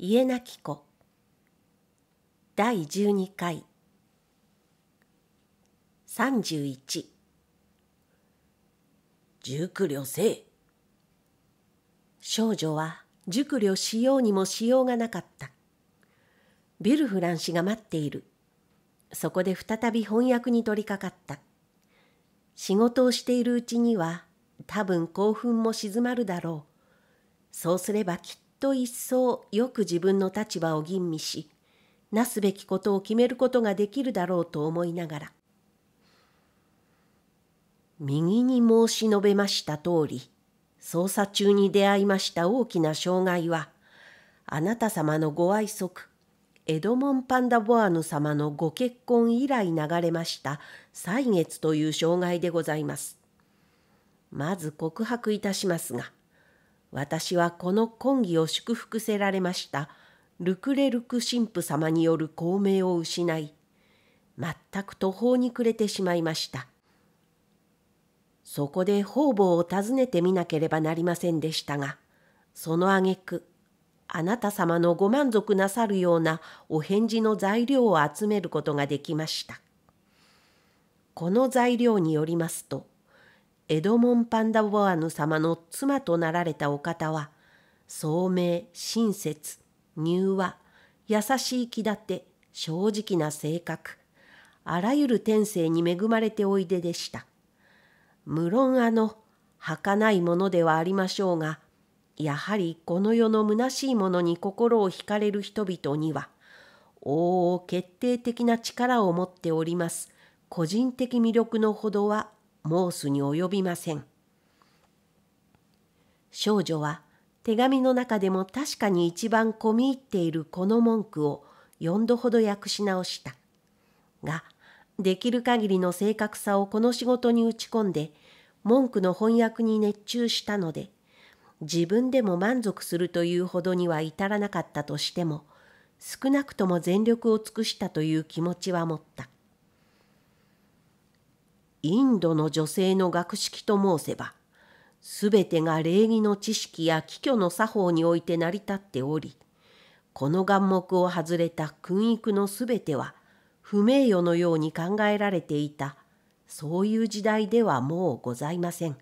家なき子。第12回。31熟慮せえ。少女は熟慮しようにもしようがなかった。ビルフラン氏が待っている。そこで再び翻訳に取りかかった。仕事をしているうちには多分興奮も静まるだろう。そうすればきっとと一層よく自分の立場を吟味しなすべきことを決めることができるだろうと思いながら右に申し述べました通り捜査中に出会いました大きな障害はあなた様のご愛息エドモン・パンダボアヌ様のご結婚以来流れました歳月という障害でございます。まず告白いたしますが私はこの婚儀を祝福せられました。ルクレルク神父様による功名を失い全く途方に暮れてしまいました。そこで方々を訪ねてみなければなりませんでしたがその挙句あなた様のご満足なさるようなお返事の材料を集めることができました。この材料によりますとエドモン・パンダボアヌ様の妻となられたお方は聡明親切柔和優しい気立て正直な性格あらゆる天性に恵まれておいででした。無論あの儚いものではありましょうがやはりこの世の虚しいものに心を惹かれる人々にはおお決定的な力を持っております個人的魅力のほどは申すに及びません。少女は手紙の中でも確かに一番込み入っているこの文句を4度ほど訳し直した。が、できる限りの正確さをこの仕事に打ち込んで、文句の翻訳に熱中したので、自分でも満足するというほどには至らなかったとしても、少なくとも全力を尽くしたという気持ちは持った。インドの女性の学識と申せばすべてが礼儀の知識や貴居の作法において成り立っておりこの眼目を外れた訓育のすべては不名誉のように考えられていたそういう時代ではもうございません。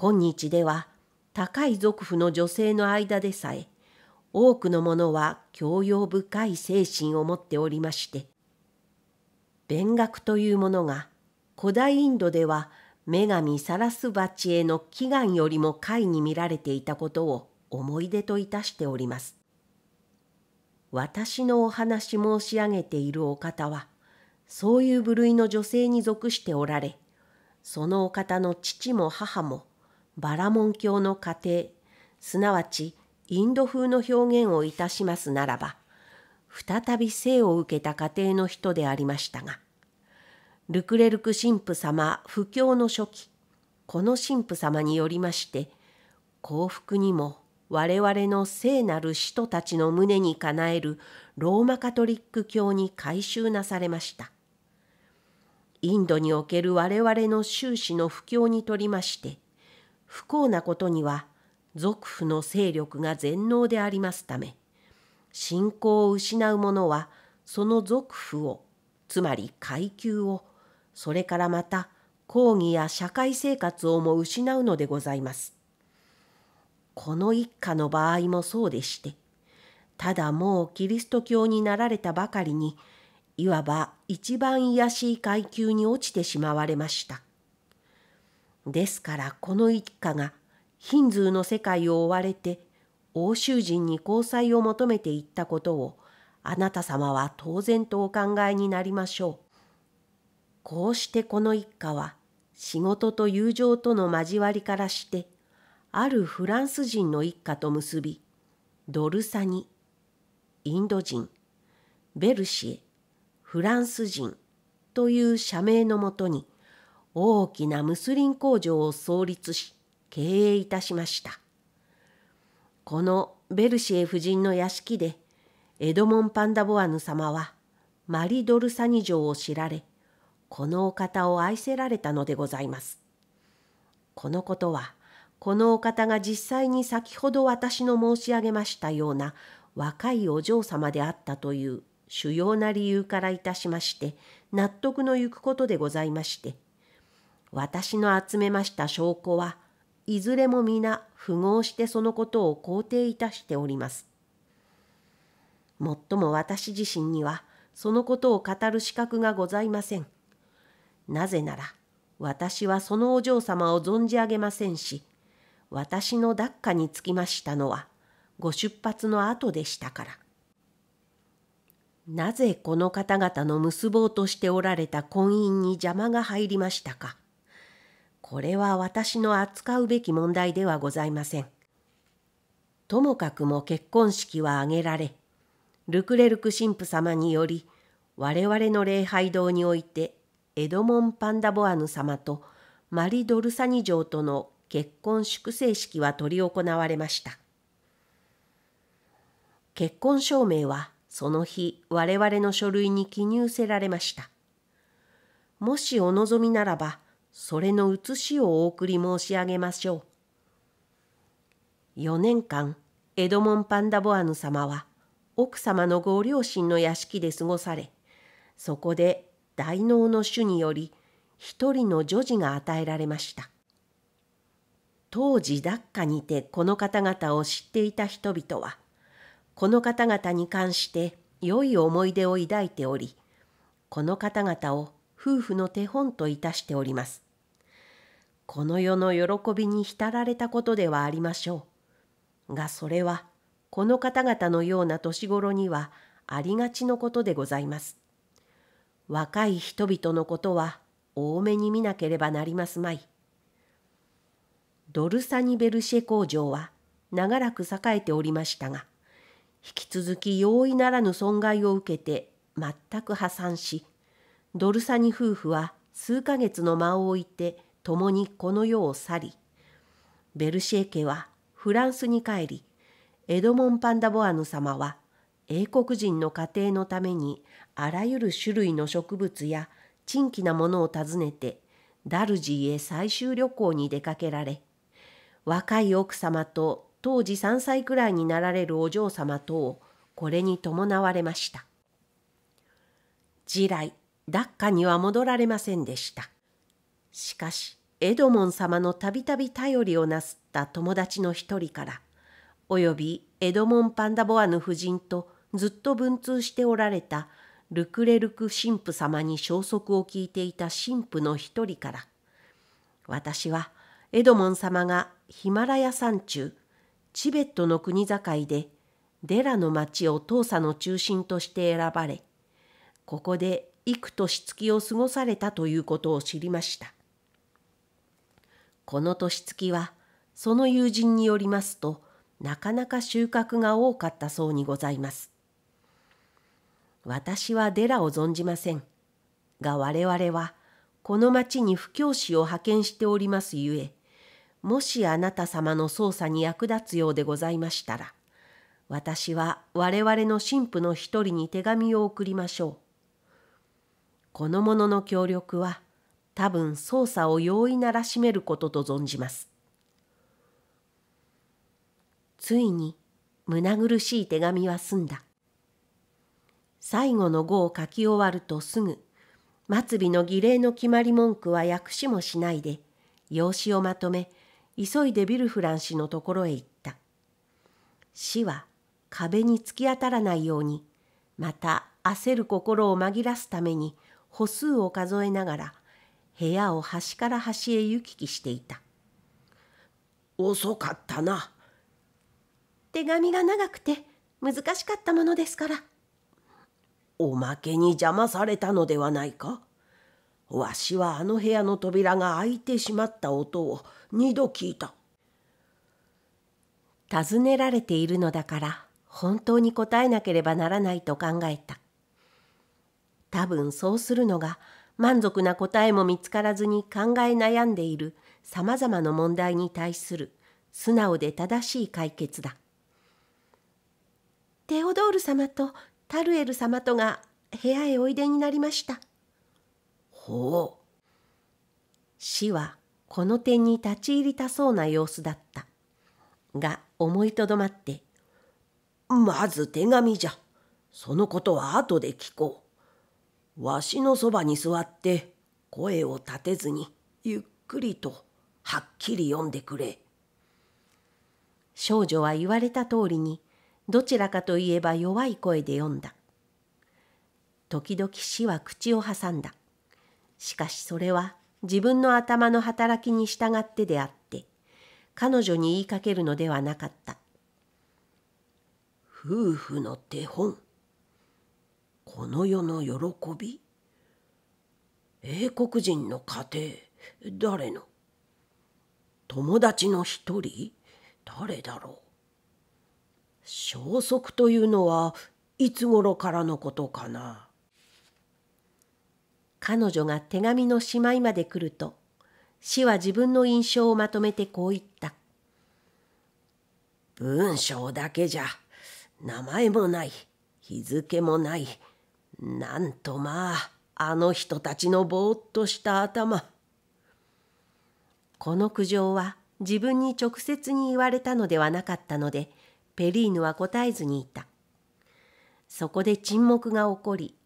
今日では高い族譜の女性の間でさえ多くの者は教養深い精神を持っておりまして勉学というものが古代インドでは女神サラスバチへの祈願よりも怪に見られていたことを思い出といたしております。私のお話申し上げているお方はそういう部類の女性に属しておられそのお方の父も母もバラモン教の家庭すなわちインド風の表現をいたしますならば再び生を受けた家庭の人でありましたがルクレルク神父様布教の初期この神父様によりまして幸福にも我々の聖なる使徒たちの胸にかなえるローマカトリック教に改宗なされました。インドにおける我々の宗旨の布教にとりまして不幸なことには族譜の勢力が全能でありますため信仰を失う者はその族譜をつまり階級をそれからまた講義や社会生活をも失うのでございます。この一家の場合もそうでして、ただもうキリスト教になられたばかりに、いわば一番卑しい階級に落ちてしまわれました。ですからこの一家がヒンズーの世界を追われて欧州人に交際を求めていったことをあなた様は当然とお考えになりましょう。こうしてこの一家は仕事と友情との交わりからしてあるフランス人の一家と結びドルサニインド人ベルシエフランス人という社名のもとに大きなムスリン工場を創立し経営いたしました。このベルシエ夫人の屋敷でエドモン・パンダボアヌ様はマリ・ドルサニ城を知られこのお方を愛せられたのでございます。このことはこのお方が実際に先ほど私の申し上げましたような若いお嬢様であったという主要な理由からいたしまして納得のゆくことでございまして私の集めました証拠はいずれも皆符合してそのことを肯定いたしております。もっとも私自身にはそのことを語る資格がございません。なぜなら私はそのお嬢様を存じ上げませんし私の奪下につきましたのはご出発の後でしたから。なぜこの方々の結ぼうとしておられた婚姻に邪魔が入りましたか。これは私の扱うべき問題ではございません。ともかくも結婚式は挙げられ、ルクレルク神父様により、我々の礼拝堂において、エドモン・パンダボアヌ様とマリ・ドルサニ城との結婚粛清式は執り行われました。結婚証明はその日我々の書類に記入せられました。もしお望みならば、それの写しをお送り申し上げましょう。4年間、エドモン・パンダボアヌ様は、奥様のご両親の屋敷で過ごされ、そこで大能の主により、一人の女児が与えられました。当時ダッカにてこの方々を知っていた人々は、この方々に関して良い思い出を抱いており、この方々を夫婦の手本といたしております。この世の喜びに浸られたことではありましょう。がそれは、この方々のような年頃にはありがちのことでございます。若い人々のことは多めに見なければなりますまい。ドルサニベルシェ工場は長らく栄えておりましたが、引き続き容易ならぬ損害を受けて全く破産しドルサニ夫婦は数ヶ月の間を置いて共にこの世を去りベルシェ家はフランスに帰りエドモン・パンダボアヌ様は英国人の家庭のためにあらゆる種類の植物や珍奇なものを訪ねてダルジーへ最終旅行に出かけられ若い奥様と当時3歳くらいになられるお嬢様とをこれに伴われました。地来、ダッカには戻られませんでした。しかし、エドモン様のたびたび頼りをなすった友達の一人から、およびエドモン・パンダボアヌ夫人とずっと文通しておられたルクレルク神父様に消息を聞いていた神父の一人から、私はエドモン様がヒマラヤ山中、チベットの国境でデラの町を当佐の中心として選ばれここで幾年月を過ごされたということを知りました。この年月はその友人によりますとなかなか収穫が多かったそうにございます。私はデラを存じませんが我々はこの町に布教師を派遣しておりますゆえもしあなた様の捜査に役立つようでございましたら、私は我々の神父の一人に手紙を送りましょう。この者の協力は多分捜査を容易ならしめることと存じます。ついに胸苦しい手紙は済んだ。最後の語を書き終わるとすぐ、末尾の儀礼の決まり文句は訳しもしないで、用紙をまとめ、急いでビルフラン氏のところへ行った。死は壁に突き当たらないように、また焦る心を紛らすために歩数を数えながら部屋を端から端へ行き来していた。遅かったな。手紙が長くて難しかったものですから。おまけに邪魔されたのではないか？わしはあの部屋の扉が開いてしまった音を二度聞いた。尋ねられているのだから本当に答えなければならないと考えた。多分そうするのが満足な答えも見つからずに考え悩んでいるさまざまな問題に対する素直で正しい解決だ。テオドール様とタルエル様とが部屋へおいでになりました。ほう。死はこの点に立ち入りたそうな様子だった。が思いとどまってまず手紙じゃ。そのことは後で聞こう。わしのそばに座って声を立てずにゆっくりとはっきり読んでくれ。少女は言われた通りにどちらかといえば弱い声で読んだ。時々死は口を挟んだ。しかしそれは自分の頭の働きに従ってであって彼女に言いかけるのではなかった。夫婦の手本この世の喜び英国人の家庭誰の？友達の一人？誰だろう？消息というのはいつ頃からのことかな？彼女が手紙のしまいまで来ると死は自分の印象をまとめてこう言った「文章だけじゃ名前もない日付もないなんとまああの人たちのぼーっとした頭。この苦情は自分に直接に言われたのではなかったのでペリーヌは答えずにいた。そこで沈黙が起こり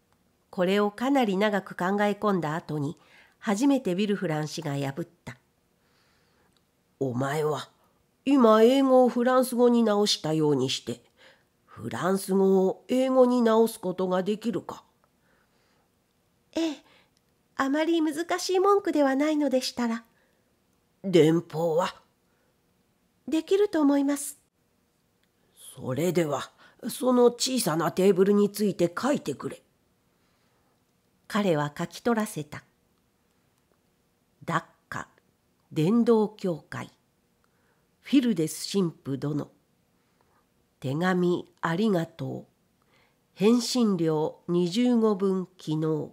これをかなり長く考え込んだ後に初めてビルフラン氏が破った「お前は今英語をフランス語に直したようにしてフランス語を英語に直すことができるか?」ええあまり難しい文句ではないのでしたら。電報は？できると思いますそれではその小さなテーブルについて書いてくれ。彼は書き取らせた。ダッカ伝道協会。フィルデス神父殿。手紙ありがとう。返信料25分昨日。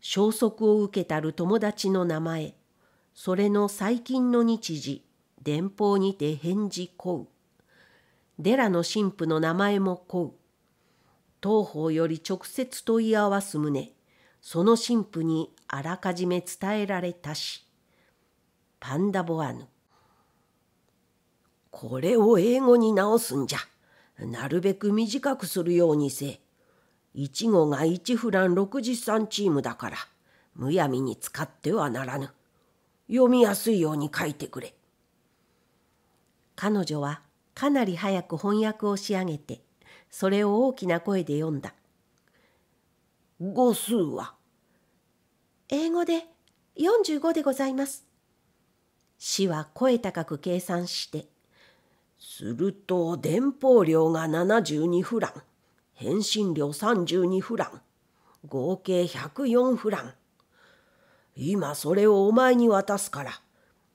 消息を受けたる友達の名前。それの最近の日時。電報にて返事こう。デラの神父の名前もこう。当方より直接問い合わす旨その神父にあらかじめ伝えられたしパンダボアヌ。これを英語に直すんじゃ。なるべく短くするようにせ。1号が1フラン63チームだからむやみに使ってはならぬ。読みやすいように書いてくれ。彼女はかなり早く翻訳を仕上げてそれを大きな声で読んだ語数は？英語で45でございます。死は声高く計算して、すると電報料が72フラン、返信料32フラン、合計104フラン。今それをお前に渡すから、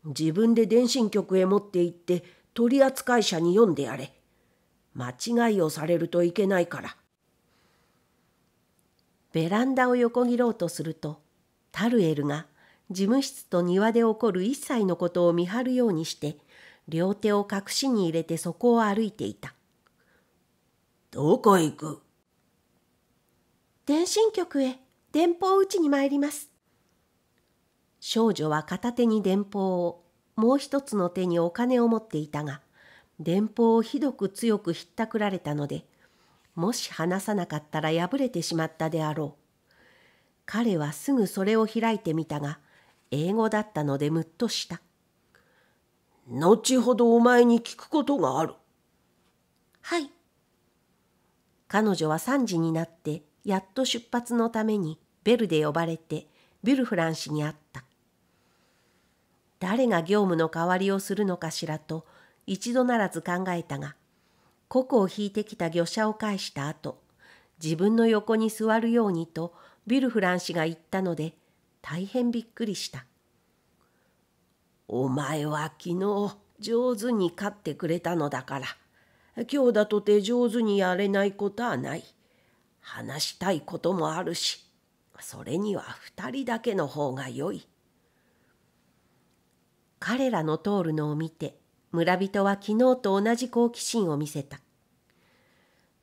自分で電信局へ持って行って取扱者に読んでやれ。間違いをされるといけないから。ベランダを横切ろうとするとタルエルが事務室と庭で起こる一切のことを見張るようにして両手を隠しに入れてそこを歩いていた。どこへ行く？電信局へ電報を打ちに参ります。少女は片手に電報をもう一つの手にお金を持っていたが電報をひどく強くひったくられたのでもし話さなかったら破れてしまったであろう。彼はすぐそれを開いてみたが、英語だったのでむっとした。後ほどお前に聞くことがある。はい。彼女は3時になってやっと出発のためにベルで呼ばれてビルフラン氏に会った。誰が業務の代わりをするのかしらと一度ならず考えたが矛を引いてきた魚車を返した後自分の横に座るようにとビルフラン氏が言ったので大変びっくりした。お前は昨日上手に飼ってくれたのだから今日だとて上手にやれないことはない。話したいこともあるしそれには二人だけの方がよい。彼らの通るのを見て村人は昨日と同じ好奇心を見せた。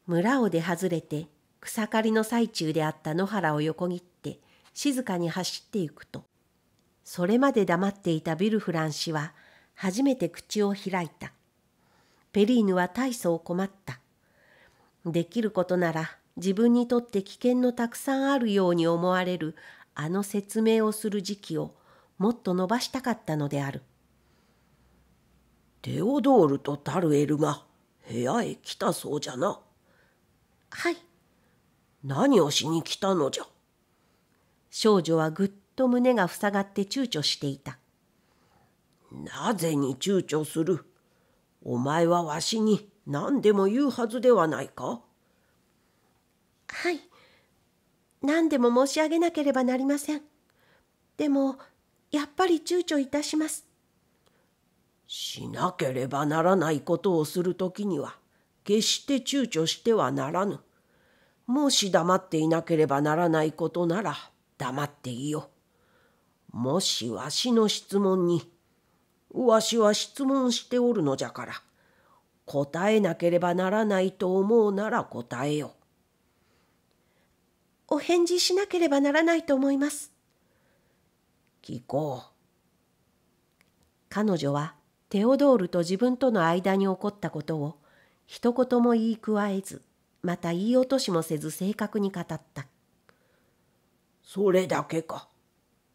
村を出外れて草刈りの最中であった野原を横切って静かに走っていくとそれまで黙っていたビルフラン氏は初めて口を開いた。ペリーヌは大層困った。できることなら自分にとって危険のたくさんあるように思われるあの説明をする時期をもっと伸ばしたかったのである。テオドールとタルエルが部屋へ来たそうじゃな。はい。何をしに来たのじゃ。少女はぐっと胸が塞がって躊躇していた。なぜに躊躇するお前はわしに何でも言うはずではないかはい。何でも申し上げなければなりません。でも、やっぱり躊躇いたします。しなければならないことをするときには、決して躊躇してはならぬ。もし黙っていなければならないことなら黙っていよ。もしわしの質問に、わしは質問しておるのじゃから、答えなければならないと思うなら答えよ。お返事しなければならないと思います。聞こう。彼女はテオドールと自分との間に起こったことを一言も言い加えずまた言い落としもせず正確に語った。それだけか。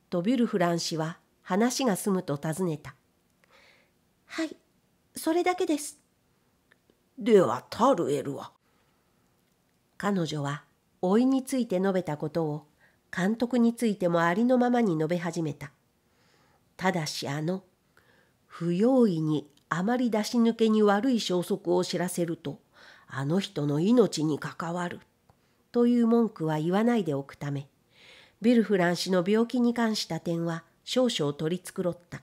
とビュルフラン氏は話が済むと尋ねた。はい、それだけです。ではタルエルは彼女は老いについて述べたことを監督についてもありのままに述べ始めた。ただしあの不用意にあまり出し抜けに悪い消息を知らせるとあの人の命に関わるという文句は言わないでおくためビルフラン氏の病気に関した点は少々取り繕った。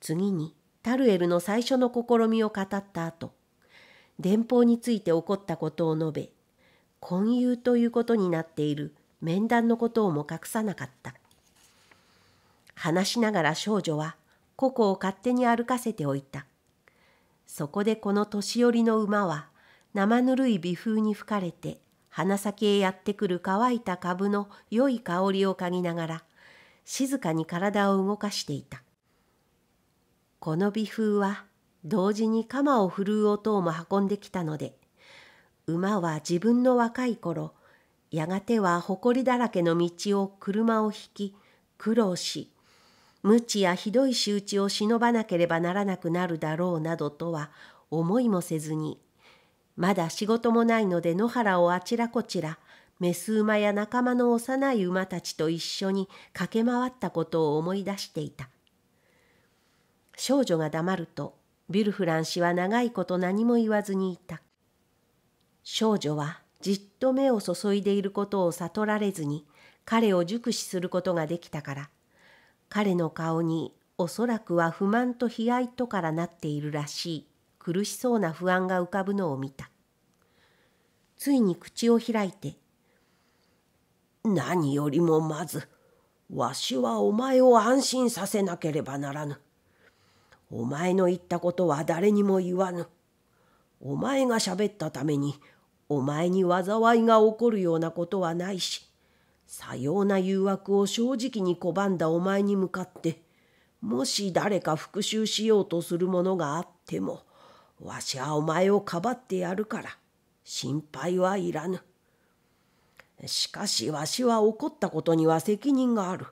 次にタルエルの最初の試みを語った後電報について起こったことを述べ婚友ということになっている面談のことをも隠さなかった。話しながら少女は個々を勝手に歩かせておいた。そこでこの年寄りの馬は生ぬるい微風に吹かれて鼻先へやってくる乾いた株の良い香りを嗅ぎながら静かに体を動かしていた。この微風は同時に鎌を振るう音をも運んできたので馬は自分の若い頃やがては埃だらけの道を車を引き苦労し無知やひどい仕打ちを忍ばなければならなくなるだろうなどとは思いもせずにまだ仕事もないので野原をあちらこちらメス馬や仲間の幼い馬たちと一緒に駆け回ったことを思い出していた。少女が黙るとビルフラン氏は長いこと何も言わずにいた。少女はじっと目を注いでいることを悟られずに彼を熟視することができたから彼の顔におそらくは不満と悲哀とからなっているらしい苦しそうな不安が浮かぶのを見た。ついに口を開いて「何よりもまずわしはお前を安心させなければならぬ。お前の言ったことは誰にも言わぬ。お前がしゃべったためにお前に災いが起こるようなことはないしさような誘惑を正直に拒んだお前に向かってもし誰か復讐しようとするものがあってもわしはお前をかばってやるから心配はいらぬ。しかしわしは怒ったことには責任がある。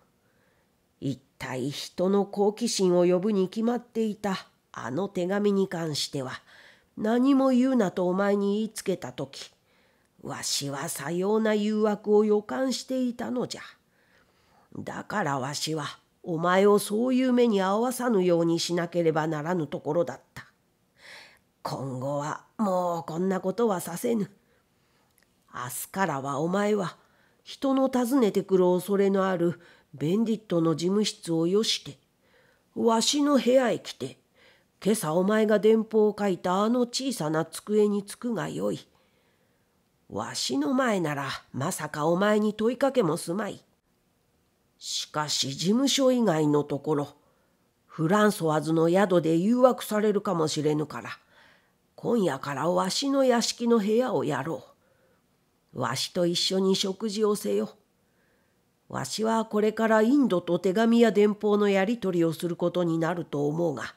一体人の好奇心を呼ぶに決まっていたあの手紙に関しては何も言うなとお前に言いつけた時わしはさような誘惑を予感していたのじゃ。だからわしはお前をそういう目に合わさぬようにしなければならぬところだった。今後はもうこんなことはさせぬ。明日からはお前は人の訪ねてくる恐れのあるベンディットの事務室をよしてわしの部屋へ来て今朝お前が電報を書いたあの小さな机に着くがよい。わしの前ならまさかお前に問いかけもすまい。しかし事務所以外のところフランソワズの宿で誘惑されるかもしれぬから今夜からわしの屋敷の部屋をやろう。わしと一緒に食事をせよ。わしはこれからインドと手紙や電報のやり取りをすることになると思うが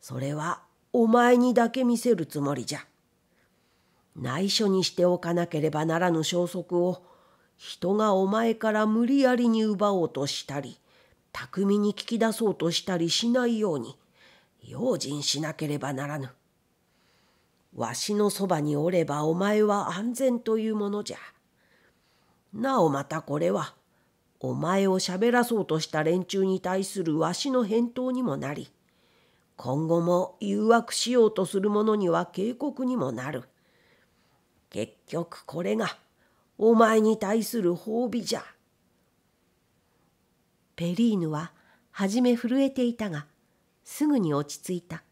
それはお前にだけ見せるつもりじゃ。内緒にしておかなければならぬ消息を人がお前から無理やりに奪おうとしたり巧みに聞き出そうとしたりしないように用心しなければならぬ。わしのそばにおればお前は安全というものじゃ。なおまたこれはお前をしゃべらそうとした連中に対するわしの返答にもなり今後も誘惑しようとする者には警告にもなる。結局これがお前に対する褒美じゃ。ペリーヌは初め震えていたがすぐに落ち着いた。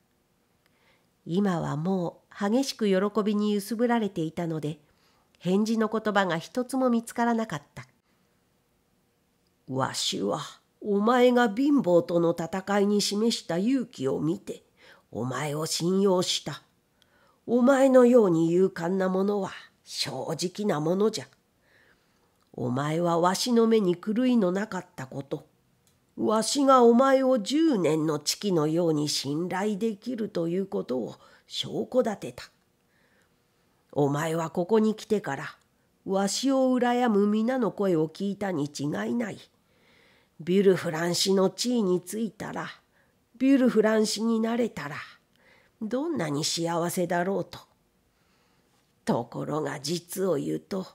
今はもう激しく喜びに揺すぶられていたので返事の言葉が一つも見つからなかった。わしはお前が貧乏との戦いに示した勇気を見てお前を信用した。お前のように勇敢なものは正直なものじゃ。お前はわしの目に狂いのなかったこと。わしがお前を十年の月のように信頼できるということを証拠立てた。お前はここに来てからわしを羨む皆の声を聞いたに違いない。ビュルフラン氏の地位についたらビュルフラン氏になれたらどんなに幸せだろうと。ところが実を言うと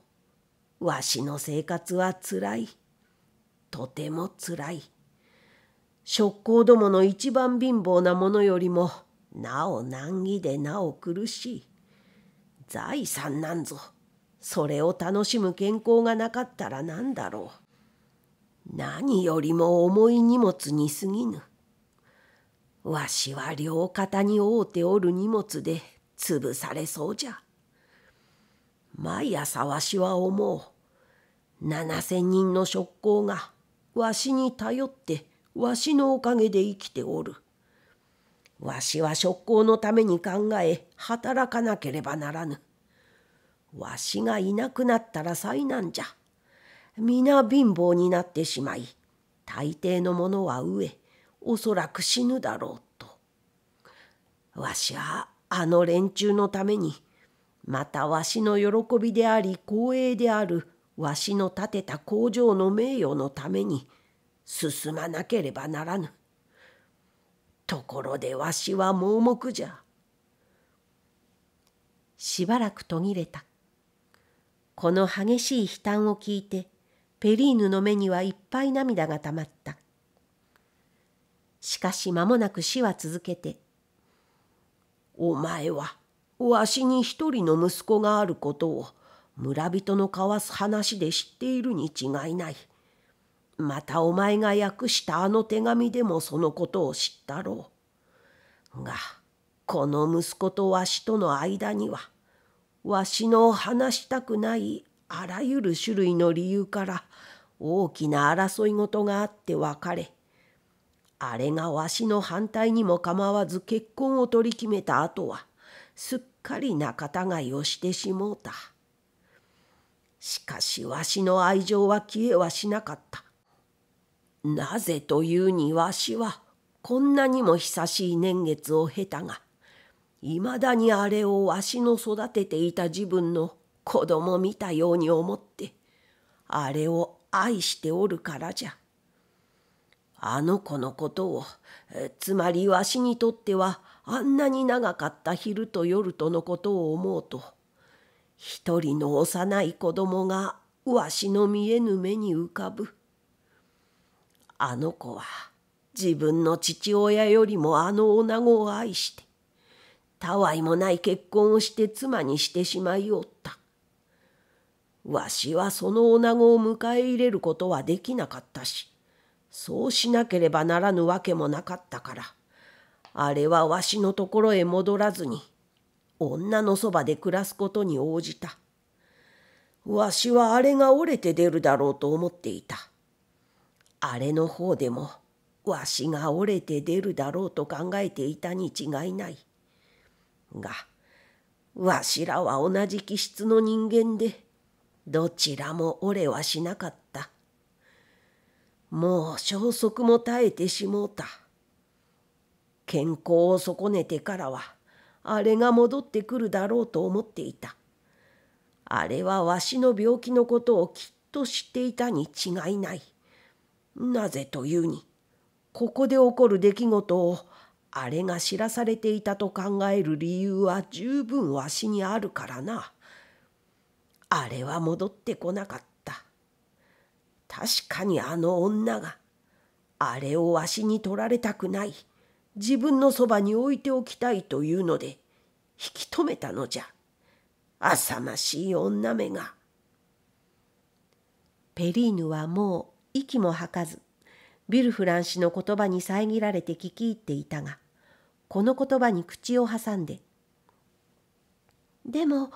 わしの生活はつらい。とてもつらい。職工どもの一番貧乏なものよりもなお難儀でなお苦しい。財産なんぞそれを楽しむ健康がなかったら何だろう。何よりも重い荷物に過ぎぬ。わしは両肩に覆うておる荷物で潰されそうじゃ。毎朝わしは思う。七千人の職工がわしに頼ってわしのおかげで生きておる。わしは職工のために考え働かなければならぬ。わしがいなくなったら災難じゃ。皆貧乏になってしまい大抵の者は飢えおそらく死ぬだろうと。わしはあの連中のためにまたわしの喜びであり光栄であるわしの建てた工場の名誉のために進まなければならぬ。ところでわしは盲目じゃ。しばらく途切れた。この激しい悲嘆を聞いてペリーヌの目にはいっぱい涙がたまった。しかし間もなく死は続けて「お前はわしに一人の息子があることを村人の交わす話で知っているに違いない。またお前が訳したあの手紙でもそのことを知ったろう。がこの息子とわしとの間にはわしの話したくないあらゆる種類の理由から大きな争い事があって別れあれがわしの反対にも構わず結婚を取り決めた後はすっかり仲違いをしてしもうた。しかしわしの愛情は消えはしなかった。なぜというにわしはこんなにも久しい年月を経たがいまだにあれをわしの育てていた自分の子供見たように思ってあれを愛しておるからじゃ。あの子のことをつまりわしにとってはあんなに長かった昼と夜とのことを思うと一人の幼い子供がわしの見えぬ目に浮かぶ。あの子は自分の父親よりもあの女子を愛してたわいもない結婚をして妻にしてしまいおった。わしはその女子を迎え入れることはできなかったしそうしなければならぬわけもなかったから、あれはわしのところへ戻らずに、女のそばで暮らすことに応じた。わしはあれが折れて出るだろうと思っていた。あれの方でも、わしが折れて出るだろうと考えていたに違いない。が、わしらは同じ気質の人間で、どちらも折れはしなかった。もう消息も絶えてしもうた。健康を損ねてからはあれが戻ってくるだろうと思っていた。あれはわしの病気のことをきっと知っていたに違いない。なぜというに、ここで起こる出来事をあれが知らされていたと考える理由は十分わしにあるからな。あれは戻ってこなかった。確かにあの女が、あれをわしに取られたくない、自分のそばに置いておきたいというので、引き止めたのじゃ。浅ましい女めが。ペリーヌはもう息も吐かず、ビルフラン氏の言葉に遮られて聞き入っていたが、この言葉に口を挟んで、でも、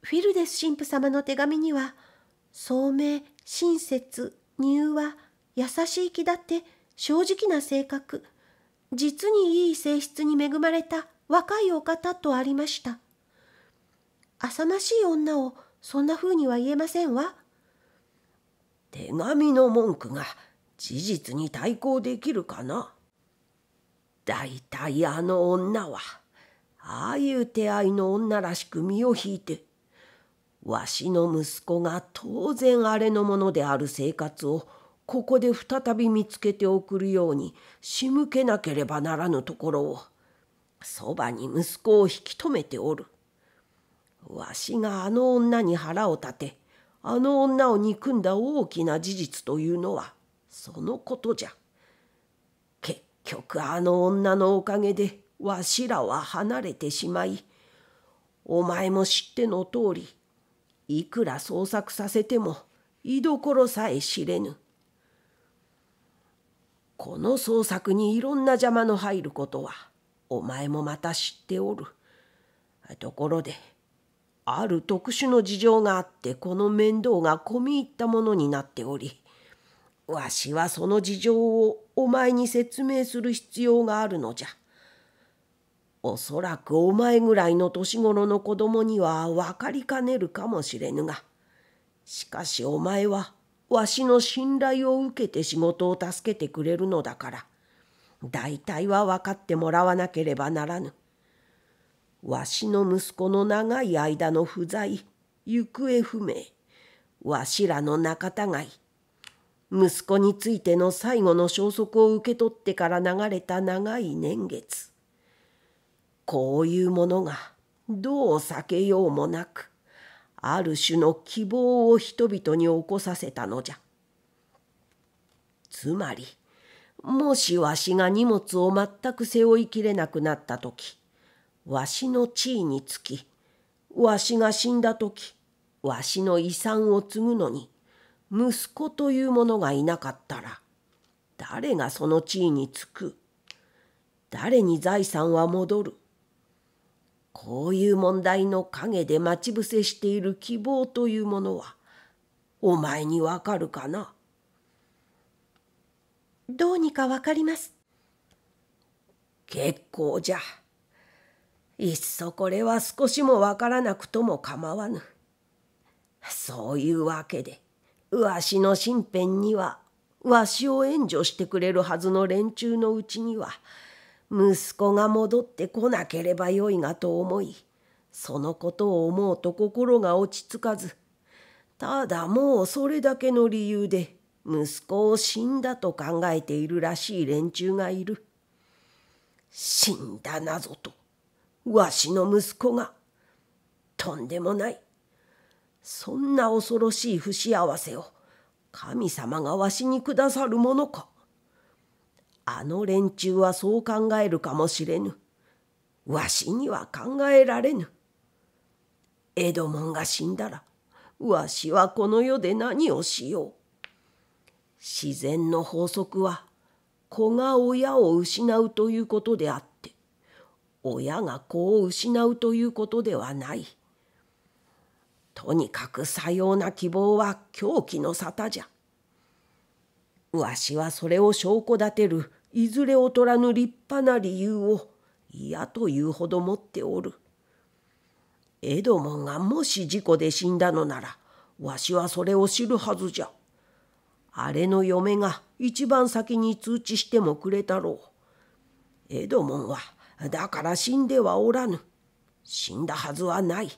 フィルデス神父様の手紙には、聡明、親切、柔和、優しい気だって正直な性格、実にいい性質に恵まれた若いお方とありました。浅ましい女をそんな風には言えませんわ。手紙の文句が事実に対抗できるかな。だいたいあの女はああいう手合いの女らしく身を引いてわしの息子が当然あれのものである生活をここで再び見つけて送るように仕向けなければならぬところをそばに息子を引き止めておる。わしがあの女に腹を立てあの女を憎んだ大きな事実というのはそのことじゃ。結局あの女のおかげでわしらは離れてしまいお前も知っての通りいくら捜索させても居所さえ知れぬ。この捜索にいろんな邪魔の入ることはお前もまた知っておる。ところである特殊の事情があってこの面倒が込み入ったものになっておりわしはその事情をお前に説明する必要があるのじゃ。おそらくお前ぐらいの年頃の子供には分かりかねるかもしれぬがしかしお前はわしの信頼を受けて仕事を助けてくれるのだから大体は分かってもらわなければならぬ。わしの息子の長い間の不在行方不明わしらの仲違い息子についての最後の消息を受け取ってから流れた長い年月こういうものがどう避けようもなくある種の希望を人々に起こさせたのじゃ。つまりもしわしが荷物を全く背負いきれなくなった時わしの地位につきわしが死んだ時わしの遺産を継ぐのに息子というものがいなかったら誰がその地位につく？誰に財産は戻る？こういう問題の陰で待ち伏せしている希望というものはお前にわかるかな？どうにかわかります。結構じゃ。いっそこれは少しもわからなくとも構わぬ。そういうわけでわしの身辺にはわしを援助してくれるはずの連中のうちには息子が戻ってこなければよいがと思いそのことを思うと心が落ち着かずただもうそれだけの理由で息子を死んだと考えているらしい連中がいる。死んだなぞと。わしの息子がとんでもないそんな恐ろしい不幸せを神様がわしにくださるものかあの連中はそう考えるかもしれぬわしには考えられぬエドモンが死んだらわしはこの世で何をしよう自然の法則は子が親を失うということであった親が子を失うということではない。とにかくさような希望は狂気の沙汰じゃ。わしはそれを証拠立てるいずれ劣らぬ立派な理由を嫌というほど持っておる。エドモンがもし事故で死んだのならわしはそれを知るはずじゃ。あれの嫁が一番先に通知してもくれたろう。エドモンはだから死んではおらぬ。死んだはずはない。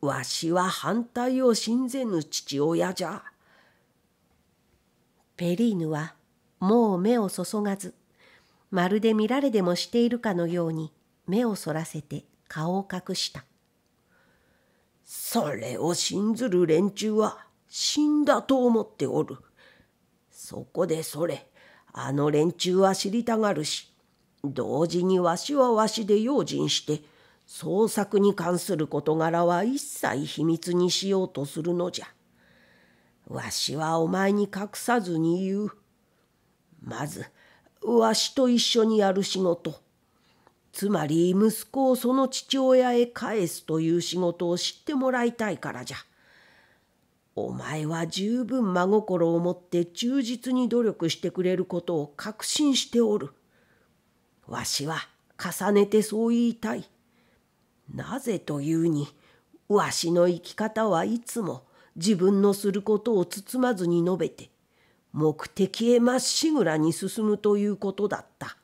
わしは反対を信ぜぬ父親じゃ。ペリーヌはもう目を注がずまるで見られでもしているかのように目をそらせて顔を隠した。それを信ずる連中は死んだと思っておる。そこでそれ、あの連中は知りたがるし、同時にわしはわしで用心して、創作に関する事柄は一切秘密にしようとするのじゃ。わしはお前に隠さずに言う。まず、わしと一緒にやる仕事。つまり息子をその父親へ返すという仕事を知ってもらいたいからじゃ。お前は十分真心を持って忠実に努力してくれることを確信しておる。わしは重ねてそう言いたい。なぜというに、わしの生き方はいつも自分のすることを包まずに述べて、目的へまっしぐらに進むということだった。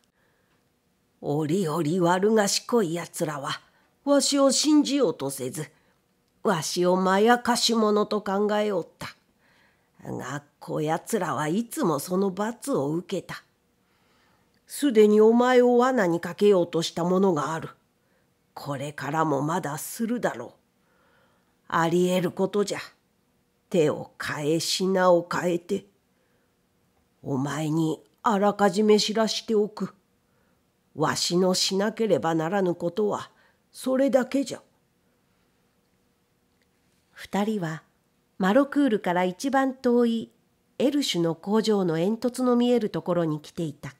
折々悪賢いやつらは、わしを信じようとせず、わしをまやかし者と考えおった。が、こやつらはいつもその罰を受けた。すでにお前を罠にかけようとしたものがある。これからもまだするだろう。ありえることじゃ。手を変え品を変えて。お前にあらかじめ知らしておく。わしのしなければならぬことはそれだけじゃ。二人はマロクールから一番遠いエルシュの工場の煙突の見えるところに来ていた。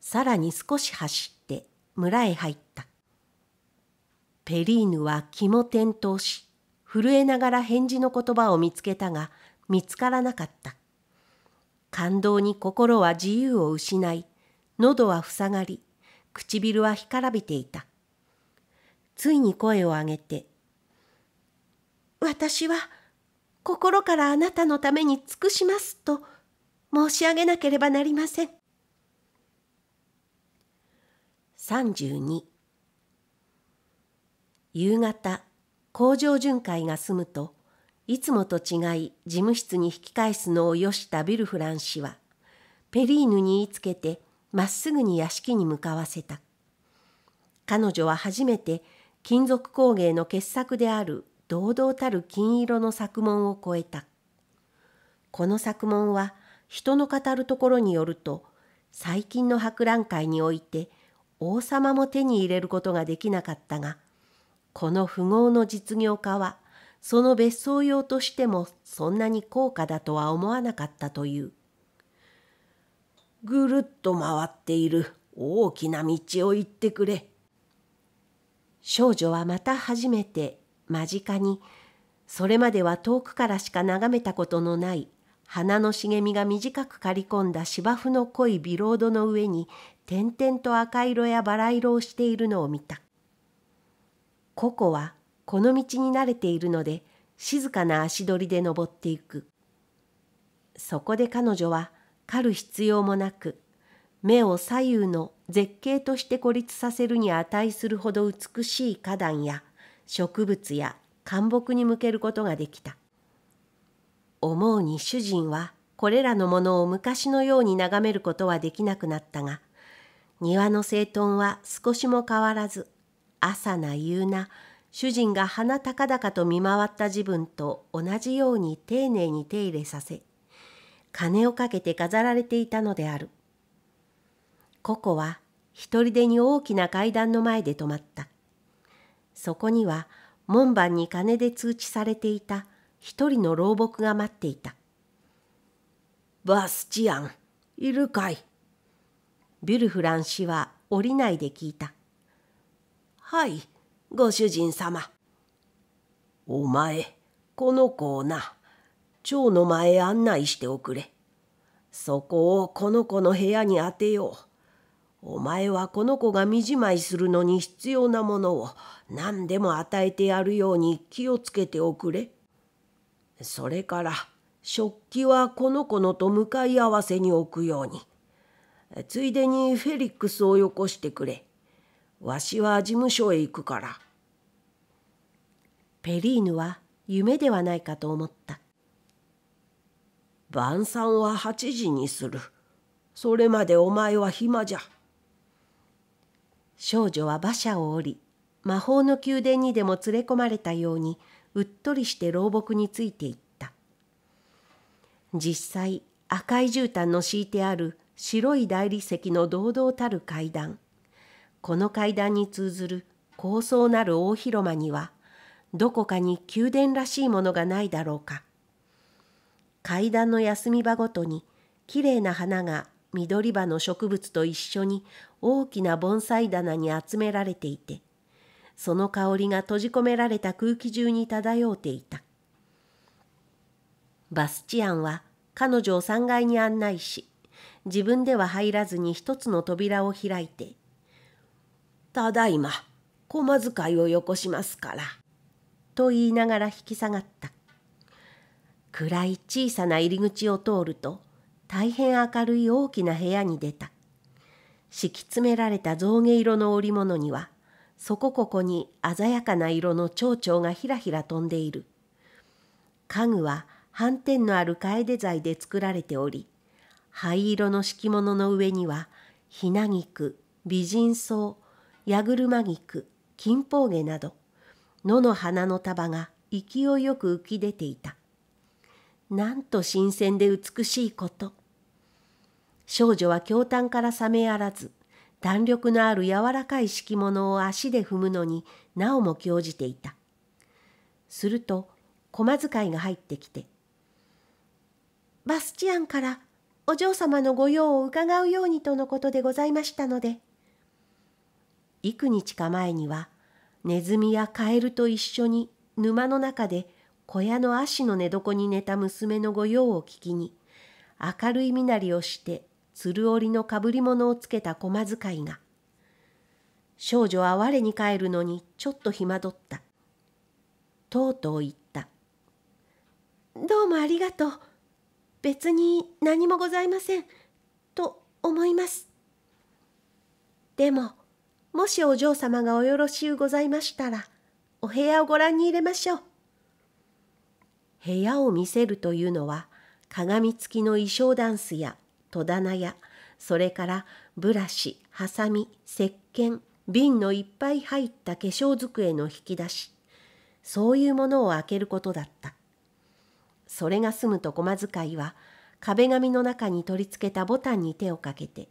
さらに少し走って村へ入った。ペリーヌは気も転倒し、震えながら返事の言葉を見つけたが見つからなかった。感動に心は自由を失い、喉は塞がり、唇は干からびていた。ついに声を上げて、私は心からあなたのために尽くしますと申し上げなければなりません。32夕方工場巡回が済むといつもと違い事務室に引き返すのをよしたビルフラン氏はペリーヌに言いつけてまっすぐに屋敷に向かわせた。彼女は初めて金属工芸の傑作である堂々たる金色の作文を超えた。この作文は人の語るところによると最近の博覧会において王様も手に入れることができなかったがこの富豪の実業家はその別荘用としてもそんなに高価だとは思わなかったという。ぐるっと回っている大きな道を行ってくれ。少女はまた初めて間近にそれまでは遠くからしか眺めたことのない花の茂みが短く刈り込んだ芝生の濃いビロードの上に点々と赤色やバラ色をしているのを見た。ココはこの道に慣れているので静かな足取りで登っていく。そこで彼女は狩る必要もなく目を左右の絶景として孤立させるに値するほど美しい花壇や植物や灌木に向けることができた。思うに主人はこれらのものを昔のように眺めることはできなくなったが庭の整頓は少しも変わらず朝な夕な主人が鼻高々と見回った自分と同じように丁寧に手入れさせ金をかけて飾られていたのである。ココは一人でに大きな階段の前で止まった。そこには門番に金で通知されていた一人の老木が待っていた。バスチアン、いるかいビュルフラン氏は降りないで聞いた。はい、ご主人様。お前、この子をな、蝶の前へ案内しておくれ。そこをこの子の部屋に当てよう。お前はこの子が身じまいするのに必要なものを何でも与えてやるように気をつけておくれ。それから食器はこの子のと向かい合わせに置くように。ついでにフェリックスをよこしてくれ。わしは事務所へ行くから。ペリーヌは夢ではないかと思った。晩餐は8時にする。それまでお前は暇じゃ。少女は馬車を降り魔法の宮殿にでも連れ込まれたようにうっとりして老木についていった実際赤い絨毯の敷いてある白い大理石の堂々たる階段この階段に通ずる高層なる大広間にはどこかに宮殿らしいものがないだろうか。階段の休み場ごとにきれいな花が緑葉の植物と一緒に大きな盆栽棚に集められていてその香りが閉じ込められた空気中に漂っていた。バスチアンは彼女を3階に案内し自分では入らずに一つの扉を開いて「ただいま駒遣いをよこしますから」と言いながら引き下がった暗い小さな入り口を通ると大変明るい大きな部屋に出た。敷き詰められた象牙色の織物には、そこここに鮮やかな色の蝶々がひらひら飛んでいる。家具は斑点のある楓材で作られており、灰色の敷物の上には、ひな菊、美人草、矢車菊、金峰毛など、野の花の束が勢いよく浮き出ていた。なんと新鮮で美しいこと。少女は京丹から冷めあらず弾力のある柔らかい敷物を足で踏むのになおも興じていたすると駒遣いが入ってきて「バスチアンからお嬢様の御用を伺うようにとのことでございましたので」幾日か前にはネズミやカエルと一緒に沼の中で小屋の足の寝床に寝た娘の御用を聞きに明るい身なりをして鶴織のかぶり物をつけた駒使いが少女は我に帰るのにちょっと暇取った。とうとう言った「どうもありがとう。別に何もございません」と思います。でももしお嬢様がおよろしゅうございましたらお部屋をご覧に入れましょう。部屋を見せるというのは鏡付きの衣装ダンスや戸棚やそれからブラシハサミ石鹸瓶のいっぱい入った化粧机の引き出しそういうものを開けることだった。それが済むと駒使いは壁紙の中に取り付けたボタンに手をかけて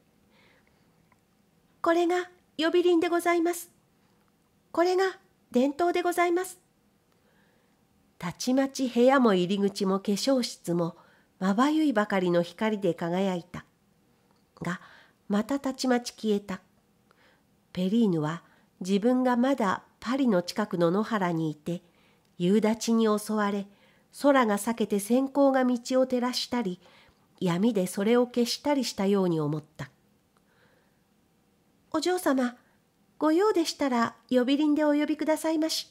「これが呼び鈴でございます」「これが伝統でございます」たちまち部屋も入り口も化粧室もまばゆいばかりの光で輝いた。が、またたちまち消えた。ペリーヌは自分がまだパリの近くの野原にいて、夕立に襲われ、空が裂けて閃光が道を照らしたり、闇でそれを消したりしたように思った。お嬢様、ご用でしたら呼び鈴でお呼びくださいまし。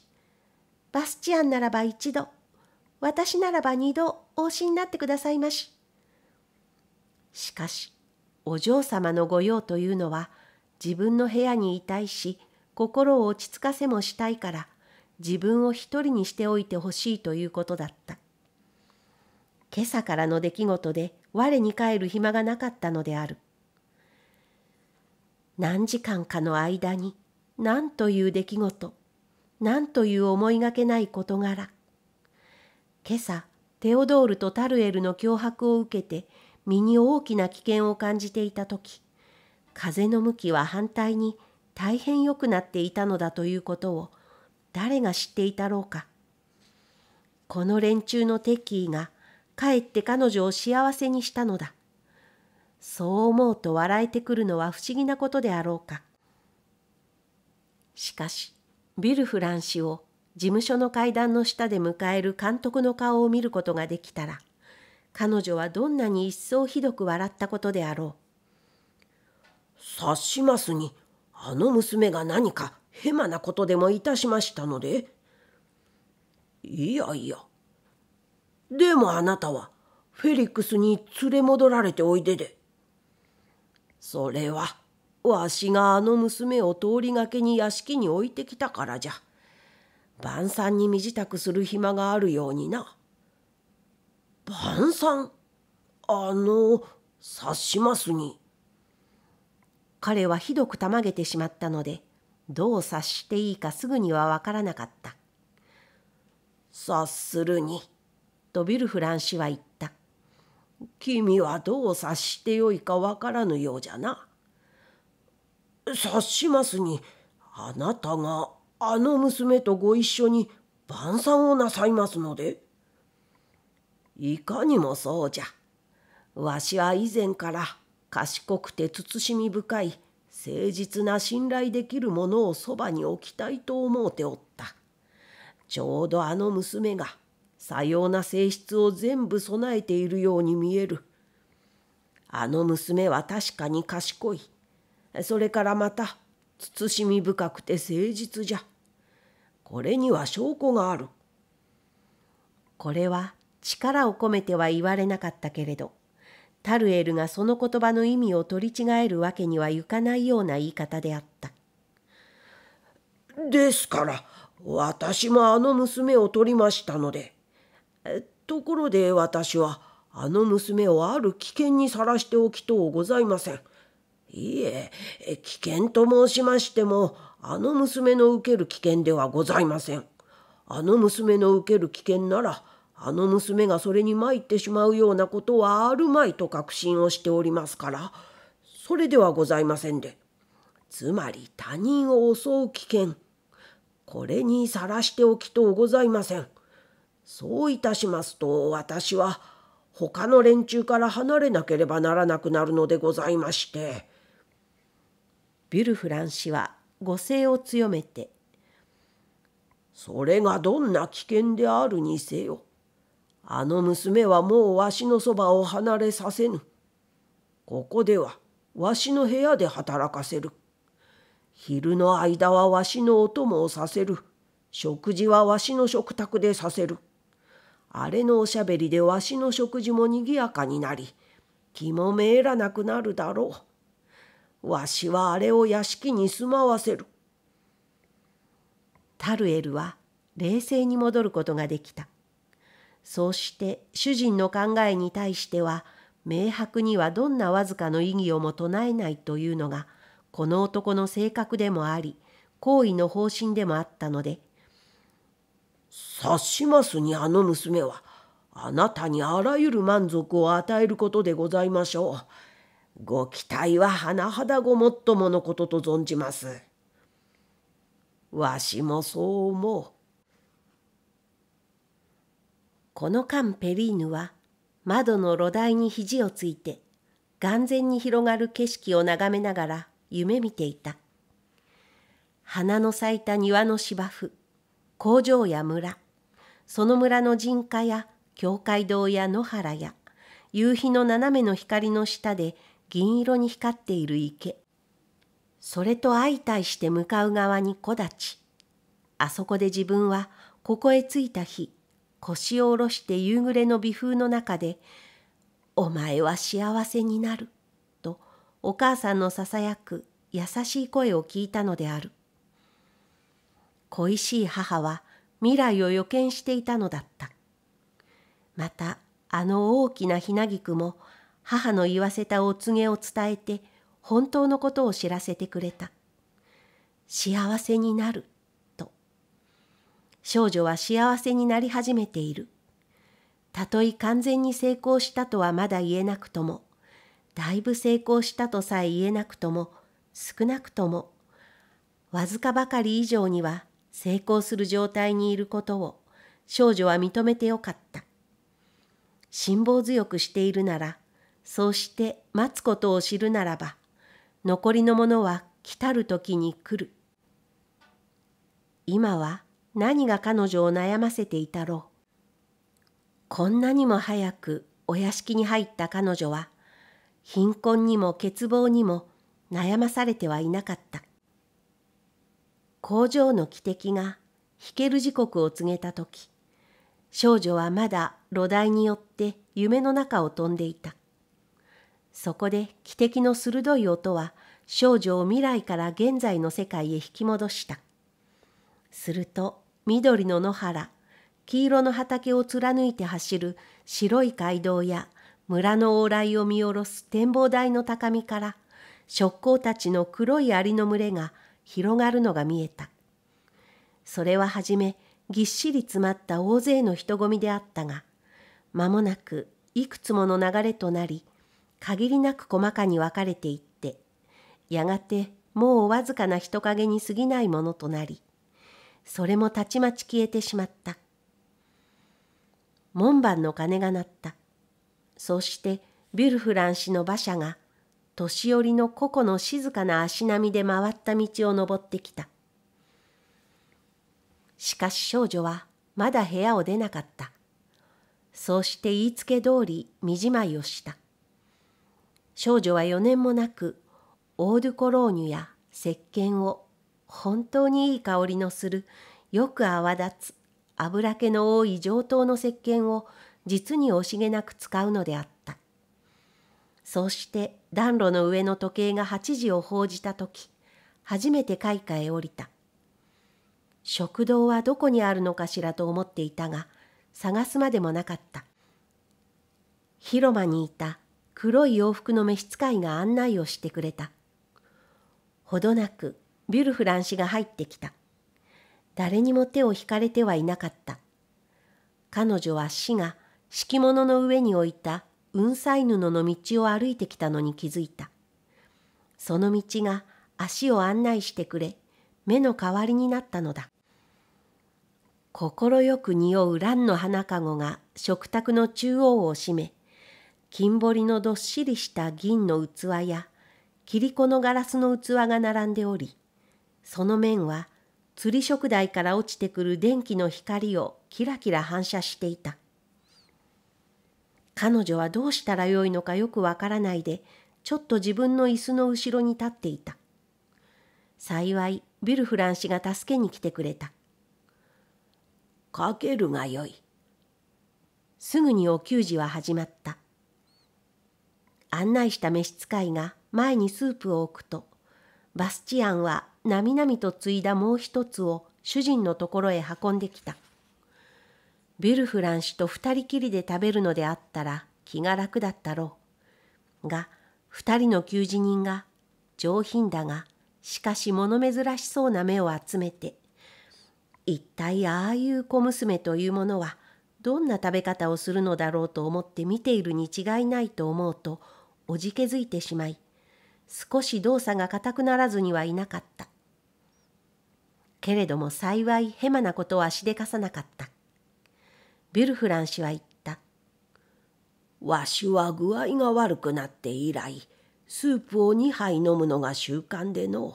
バスチアンならば一度、私ならば二度おしになってくださいまし。しかし、お嬢様の御用というのは、自分の部屋にいたいし、心を落ち着かせもしたいから、自分を一人にしておいてほしいということだった。今朝からの出来事で我に帰る暇がなかったのである。何時間かの間に何という出来事、何という思いがけない事柄。今朝テオドールとタルエルの脅迫を受けて身に大きな危険を感じていた時風の向きは反対に大変良くなっていたのだということを誰が知っていたろうかこの連中の敵意がかえって彼女を幸せにしたのだそう思うと笑えてくるのは不思議なことであろうかしかしビルフラン氏を事務所の階段の下で迎える監督の顔を見ることができたら彼女はどんなに一層ひどく笑ったことであろう。察しますにあの娘が何かヘマなことでもいたしましたのでいやいやでもあなたはフェリックスに連れ戻られておいでで。それはわしがあの娘を通りがけに屋敷に置いてきたからじゃ。晩餐に身支度する暇があるようにな。晩餐？あの察しますに。彼はひどくたまげてしまったのでどう察していいかすぐにはわからなかった。察するに。とビルフラン氏は言った。君はどう察してよいかわからぬようじゃな。察しますにあなたがあの娘とご一緒に晩餐をなさいますので。いかにもそうじゃ。わしは以前から賢くて慎み深い誠実な信頼できるものをそばに置きたいと思うておった。ちょうどあの娘がさような性質を全部備えているように見える。あの娘は確かに賢い。それからまた慎み深くて誠実じゃ。これには証拠がある。これは力を込めては言われなかったけれどタルエルがその言葉の意味を取り違えるわけにはいかないような言い方であった。ですから私もあの娘を取りましたのでところで私はあの娘をある危険にさらしておきとうございません。いいえ危険と申しましてもあの娘の受ける危険ではございません。あの娘の受ける危険ならあの娘がそれに参ってしまうようなことはあるまいと確信をしておりますからそれではございませんでつまり他人を襲う危険これにさらしておきとうございません。そういたしますと私は他の連中から離れなければならなくなるのでございまして。ビュルフラン氏は語勢を強めて「それがどんな危険であるにせよあの娘はもうわしのそばを離れさせぬ。ここではわしの部屋で働かせる。昼の間はわしのお供をさせる。食事はわしの食卓でさせるあれのおしゃべりでわしの食事もにぎやかになり気もめえらなくなるだろう。わしはあれを屋敷に住まわせる。タルエルは冷静に戻ることができた。そうして主人の考えに対しては明白にはどんなわずかの意義をも唱えないというのがこの男の性格でもあり行為の方針でもあったので察しますにあの娘はあなたにあらゆる満足を与えることでございましょう。ご期待は甚だごもっとものことと存じます。わしもそう思う。この間ペリーヌは窓の露台に肘をついて眼前に広がる景色を眺めながら夢見ていた。花の咲いた庭の芝生、工場や村、その村の人家や教会堂や野原や夕日の斜めの光の下で銀色に光っている池、それと相対して向かう側に木立。あそこで自分はここへ着いた日、腰を下ろして夕暮れの微風の中で、お前は幸せになる、とお母さんのささやく優しい声を聞いたのである。恋しい母は未来を予見していたのだった。またあの大きなひなぎくも母の言わせたお告げを伝えて本当のことを知らせてくれた。幸せになると。少女は幸せになり始めている。たとえ完全に成功したとはまだ言えなくとも、だいぶ成功したとさえ言えなくとも、少なくとも、わずかばかり以上には成功する状態にいることを少女は認めてよかった。辛抱強くしているなら、そうして待つことを知るならば、残りのものは来たる時に来る。今は何が彼女を悩ませていたろう。こんなにも早くお屋敷に入った彼女は、貧困にも欠乏にも悩まされてはいなかった。工場の汽笛が弾ける時刻を告げた時少女はまだ炉台によって夢の中を飛んでいた。そこで汽笛の鋭い音は少女を未来から現在の世界へ引き戻した。すると緑の野原黄色の畑を貫いて走る白い街道や村の往来を見下ろす展望台の高みから職工たちの黒いアリの群れが広がるのが見えた。それははじめぎっしり詰まった大勢の人混みであったが間もなくいくつもの流れとなり限りなく細かに分かれていってやがてもうわずかな人影に過ぎないものとなりそれもたちまち消えてしまった門番の鐘が鳴ったそしてビュルフラン氏の馬車が年寄りの個々の静かな足並みで回った道を登ってきた。しかし少女はまだ部屋を出なかった。そうして言いつけ通り身じまいをした。少女は4年もなくオードゥコローニュや石鹸を本当にいい香りのするよく泡立つ油気の多い上等の石鹸を実に惜しげなく使うのであった。そうして暖炉の上の時計が8時を報じた時初めて階下へ降りた。食堂はどこにあるのかしらと思っていたが探すまでもなかった。広間にいた黒い洋服の召使いが案内をしてくれた。ほどなくビュルフラン氏が入ってきた。誰にも手を引かれてはいなかった。彼女は死が敷物の上に置いた雲彩布の道を歩いてきたのに気づいた。その道が足を案内してくれ、目の代わりになったのだ。快く匂う蘭の花かごが食卓の中央を占め、金彫りのどっしりした銀の器や、切子のガラスの器が並んでおり、その面は釣り食台から落ちてくる電気の光をキラキラ反射していた。彼女はどうしたらよいのかよくわからないで、ちょっと自分の椅子の後ろに立っていた。幸い、ビルフラン氏が助けに来てくれた。かけるがよい。すぐにお給仕は始まった。案内した召使いが前にスープを置くと、バスチアンはなみなみと継いだもう一つを主人のところへ運んできた。ビルフラン氏と二人きりで食べるのであったら気が楽だったろう。が、二人の給仕人が上品だが、しかし物珍しそうな目を集めて、一体ああいう小娘というものはどんな食べ方をするのだろうと思って見ているに違いないと思うとおじけづいてしまい、少し動作が硬くならずにはいなかった。けれども幸いヘマなことはしでかさなかった。ビュルフラン氏は言った。わしは具合が悪くなって以来、スープを2杯飲むのが習慣での。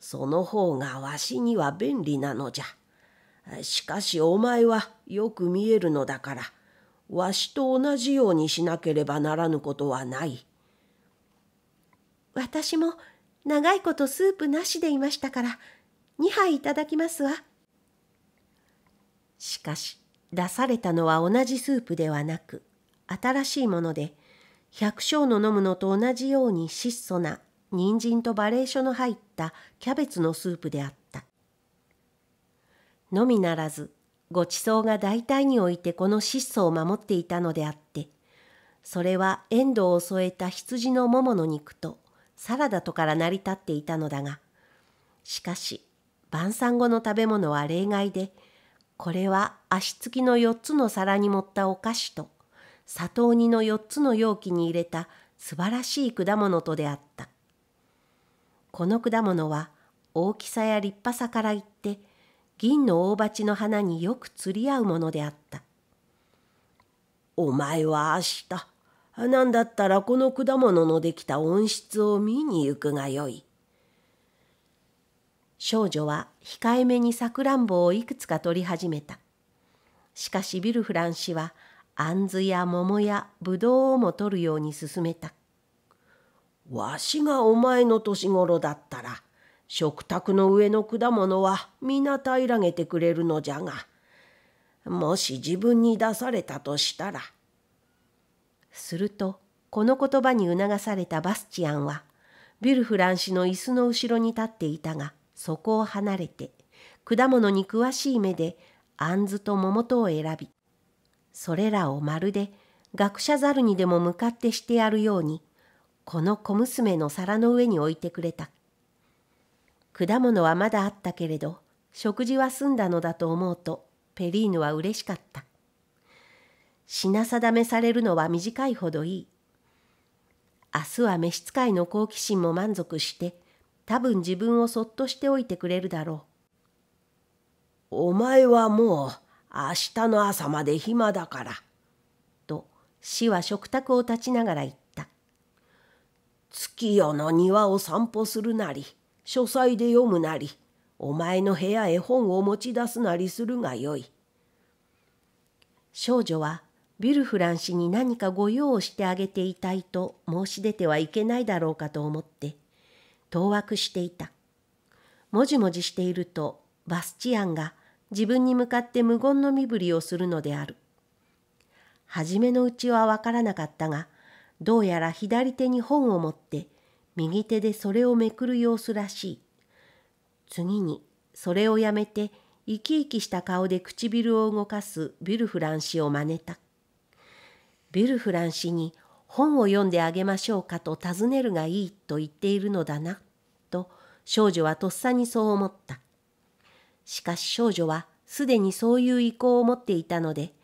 その方がわしには便利なのじゃ。しかしお前はよく見えるのだから、わしと同じようにしなければならぬことはない。私も長いことスープなしでいましたから、2杯いただきますわ。しかし出されたのは同じスープではなく新しいもので百姓の飲むのと同じように質素な人参とバレーショの入ったキャベツのスープであった。のみならずごちそうが大体においてこの質素を守っていたのであってそれはエンドウを添えた羊のももの肉とサラダとから成り立っていたのだがしかし晩餐後の食べ物は例外で、これは足つきの4つの皿に盛ったお菓子と、砂糖煮の4つの容器に入れた素晴らしい果物とであった。この果物は大きさや立派さから言って、銀の大鉢の花によく釣り合うものであった。お前は明日、なんだったらこの果物のできた温室を見に行くがよい。少女は控えめにさくらんぼをいくつか取り始めた。しかしビルフラン氏はあんずや桃やぶどうをも取るように進めた。わしがお前の年頃だったら食卓の上の果物は皆平らげてくれるのじゃがもし自分に出されたとしたら。するとこの言葉に促されたバスチアンはビルフラン氏の椅子の後ろに立っていたがそこを離れて果物に詳しい目であんずと桃とを選びそれらをまるで学者猿にでも向かってしてやるようにこの小娘の皿の上に置いてくれた。果物はまだあったけれど食事は済んだのだと思うとペリーヌは嬉しかった。品定めされるのは短いほどいい。明日は召使いの好奇心も満足して多分自分をそっとしておいてくれるだろう。お前はもう明日の朝まで暇だから。と死は食卓を立ちながら言った。月夜の庭を散歩するなり書斎で読むなりお前の部屋へ本を持ち出すなりするがよい。少女はビルフラン氏に何かご用をしてあげていたいと申し出てはいけないだろうかと思って当惑していた。もじもじしているとバスチアンが自分に向かって無言の身振りをするのである。初めのうちはわからなかったがどうやら左手に本を持って右手でそれをめくる様子らしい。次にそれをやめて生き生きした顔で唇を動かすビルフラン氏を真似た。ビルフラン氏に本を読んであげましょうかと尋ねるがいいと言っているのだな、と少女はとっさにそう思った。しかし少女はすでにそういう意向を持っていたので、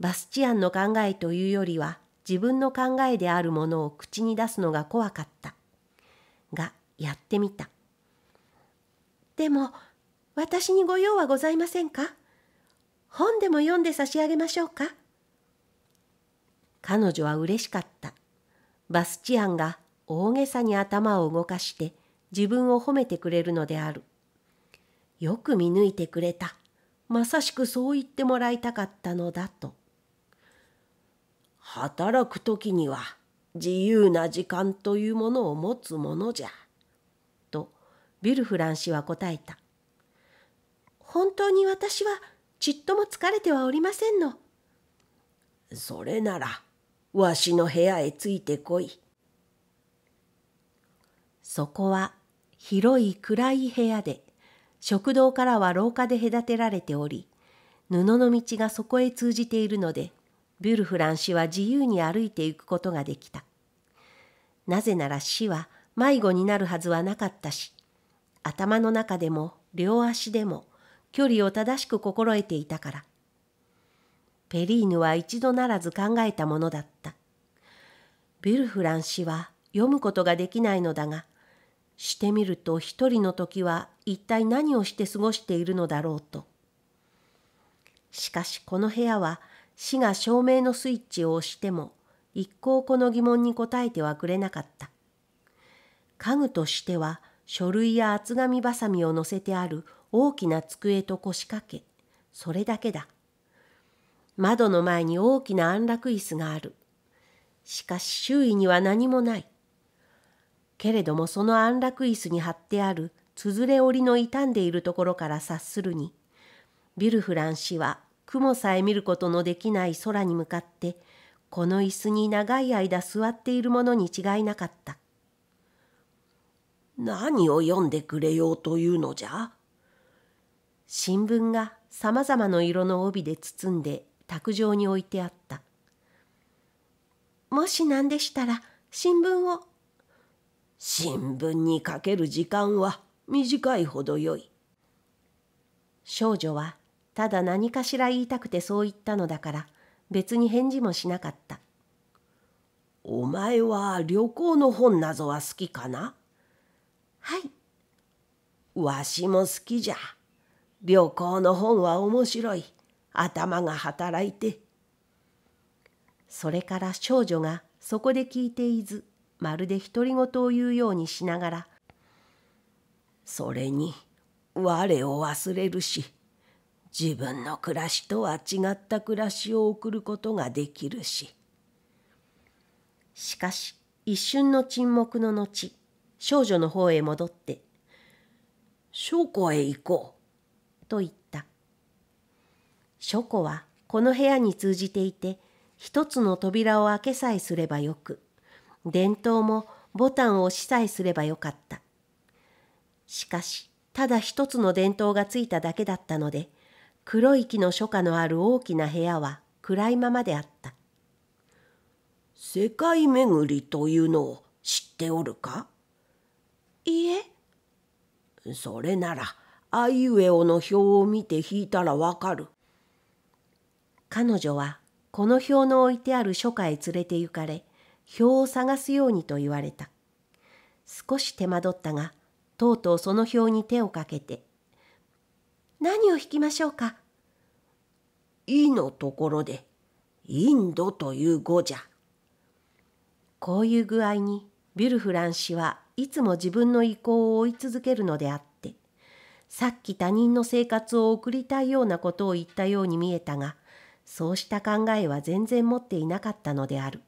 バスチアンの考えというよりは自分の考えであるものを口に出すのが怖かった。が、やってみた。でも、私にご用はございませんか？本でも読んで差し上げましょうか？彼女は嬉しかった。バスチアンが大げさに頭を動かして自分を褒めてくれるのである。よく見抜いてくれた。まさしくそう言ってもらいたかったのだと。働く時には自由な時間というものを持つものじゃ。とビルフラン氏は答えた。本当に私はちっとも疲れてはおりませんの。それならわしの部屋へついてこい。そこは広い暗い部屋で、食堂からは廊下で隔てられており、布の道がそこへ通じているので、ビュルフラン氏は自由に歩いていくことができた。なぜなら死は迷子になるはずはなかったし、頭の中でも両足でも距離を正しく心得ていたから。ペリーヌは一度ならず考えたものだった。ビルフラン氏は読むことができないのだが、してみると一人の時は一体何をして過ごしているのだろうと。しかしこの部屋は死が照明のスイッチを押しても一向この疑問に答えてはくれなかった。家具としては書類や厚紙ばさみを乗せてある大きな机と腰掛け、それだけだ。窓の前に大きな安楽椅子がある。しかし周囲には何もない。けれどもその安楽椅子に貼ってあるつづれ折りの傷んでいるところから察するに、ビルフラン氏は雲さえ見ることのできない空に向かって、この椅子に長い間座っているものに違いなかった。何を読んでくれようというのじゃ？新聞がさまざまな色の帯で包んで卓上に置いてあった。もし何でしたら新聞を。新聞にかける時間は短いほどよい。少女はただ何かしら言いたくてそう言ったのだから別に返事もしなかった。お前は旅行の本などは好きかな？はい。わしも好きじゃ。旅行の本は面白い。頭が働いてそれから少女がそこで聞いていずまるで独り言を言うようにしながら「それに我を忘れるし自分の暮らしとは違った暮らしを送ることができるし」しかし一瞬の沈黙の後少女の方へ戻って「書庫へ行こう」と言った。書庫はこの部屋に通じていて一つの扉を開けさえすればよく電灯もボタンを押しさえすればよかったしかしただ一つの電灯がついただけだったので黒い木の書家のある大きな部屋は暗いままであった。世界巡りというのを知っておるか？いいえ。それならあいうえおの表を見て引いたらわかる。彼女はこの表の置いてある書家へ連れて行かれ表を探すようにと言われた。少し手間取ったがとうとうその表に手をかけて「何を引きましょうか?」「い」のところで「インド」という語じゃ。こういう具合にビュルフラン氏はいつも自分の意向を追い続けるのであってさっき他人の生活を送りたいようなことを言ったように見えたがそうした考えは全然持っていなかったのである。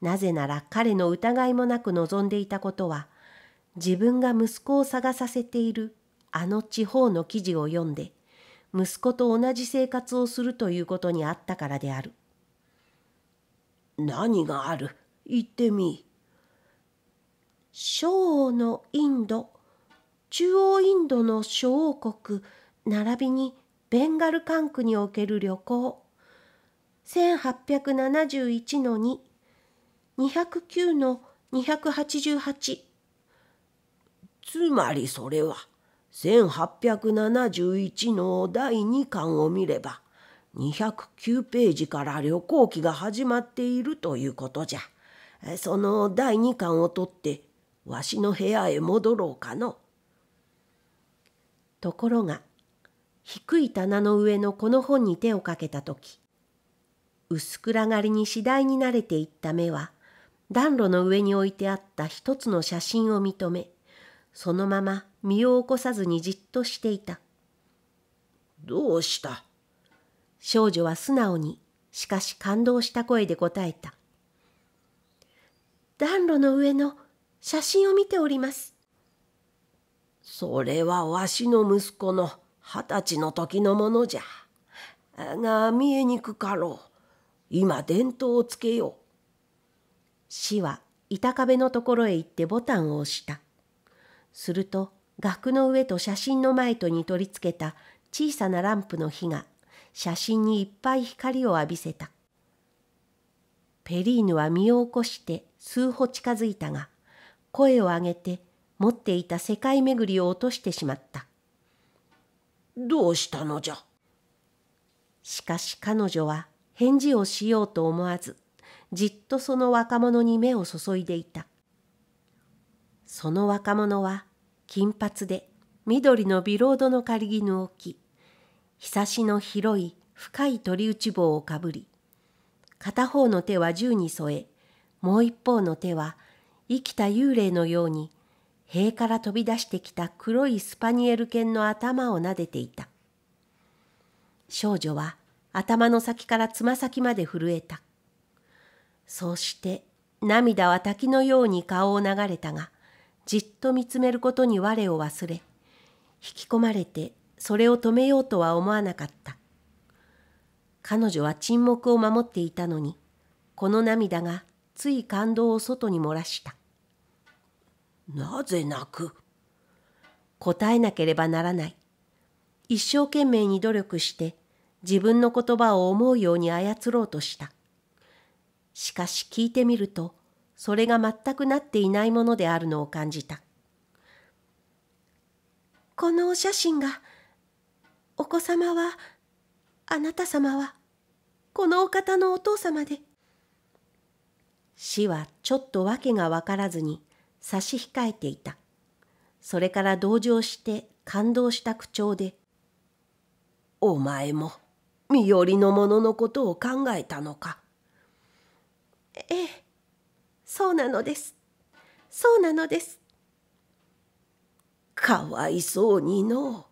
なぜなら彼の疑いもなく望んでいたことは自分が息子を探させているあの地方の記事を読んで息子と同じ生活をするということにあったからである。何がある？言ってみ。小王のインド中央インドの諸王国並びにベンガル管区における旅行1871の2 209の288つまりそれは1871の第2巻を見れば209ページから旅行記が始まっているということじゃ。その第2巻を取ってわしの部屋へ戻ろうかの。ところが低い棚の上のこの本に手をかけた時薄暗がりに次第に慣れていった目は暖炉の上に置いてあった一つの写真を認めそのまま身を起こさずにじっとしていた。どうした？少女は素直にしかし感動した声で答えた。暖炉の上の写真を見ております。それはわしの息子の二十歳の時のものじゃ。が見えにくかろう。今電灯をつけよう。死は板壁のところへ行ってボタンを押した。すると額の上と写真の前とに取り付けた小さなランプの火が写真にいっぱい光を浴びせた。ペリーヌは身を起こして数歩近づいたが声を上げて持っていた世界巡りを落としてしまった。どうしたのじゃ？しかし彼女は返事をしようと思わずじっとその若者に目を注いでいた。その若者は金髪で緑のビロードの狩り絹を着、ひさしの広い深い鳥打ち棒をかぶり、片方の手は銃に添え、もう一方の手は生きた幽霊のように塀から飛び出してきた黒いスパニエル犬の頭を撫でていた。少女は頭の先からつま先まで震えた。そうして涙は滝のように顔を流れたがじっと見つめることに我を忘れ引き込まれてそれを止めようとは思わなかった彼女は沈黙を守っていたのにこの涙がつい感動を外に漏らしたなぜ泣く？答えなければならない。一生懸命に努力して自分の言葉を思うように操ろうとした。しかし聞いてみるとそれが全くなっていないものであるのを感じた。このお写真がお子様はあなた様はこのお方のお父様で。死はちょっと訳が分からずに差し控えていたそれから同情して感動した口調で「お前も身寄りの者のことを考えたのか」ええ、そうなのです。そうなのです。かわいそうにのう。